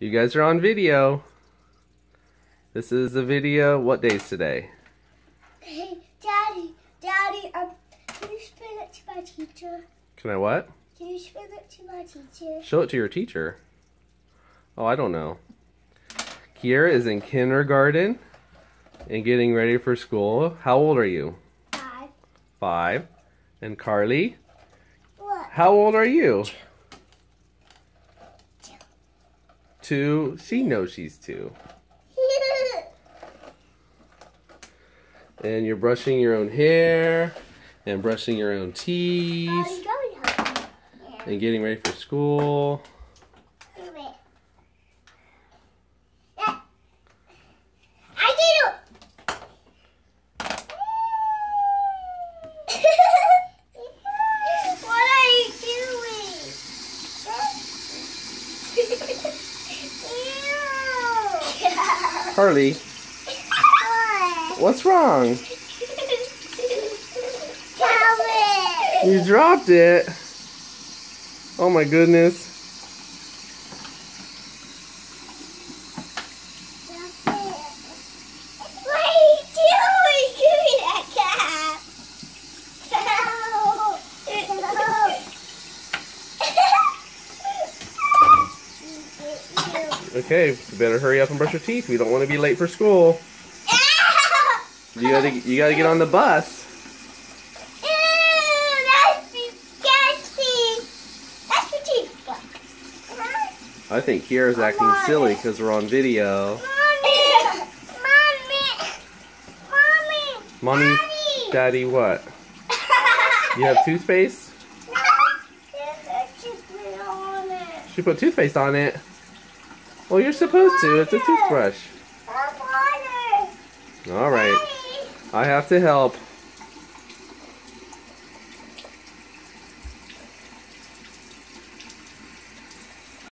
You guys are on video. This is a video. What day is today? Hey, Daddy, Daddy, um, can you explain it to my teacher? Can I what? Can you explain it to my teacher? Show it to your teacher. Oh, I don't know. Kiiera is in kindergarten and getting ready for school. How old are you? Five. Five. And Karlii, What? how old are you? Two. She knows she's two. And you're brushing your own hair and brushing your own teeth oh, Daddy, go and help me. Yeah. and getting ready for school. Do it. Yeah. I did it. what are you doing? What? what's wrong? You dropped it. Oh my goodness. Okay, better hurry up and brush your teeth. We don't want to be late for school. You gotta, you gotta get on the bus. Ew, that's disgusting. That's for teeth. I think Kiiera's acting silly because we're on video. Mommy, mommy, mommy, Mommy, Daddy. Daddy, what? You have toothpaste? She put toothpaste on it. Well, you're supposed to. It's a toothbrush. All right. I have to help.